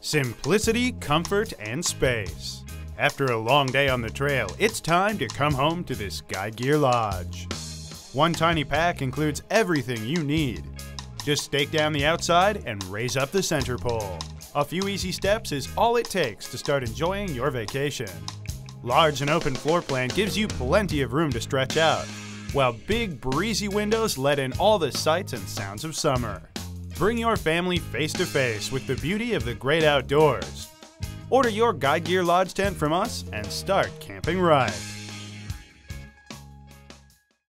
Simplicity, comfort, and space. After a long day on the trail, it's time to come home to this Guide Gear Lodge. One tiny pack includes everything you need. Just stake down the outside and raise up the center pole. A few easy steps is all it takes to start enjoying your vacation. Large and open floor plan gives you plenty of room to stretch out, while big breezy windows let in all the sights and sounds of summer. Bring your family face to face with the beauty of the great outdoors. Order your Guide Gear Lodge tent from us and start camping right.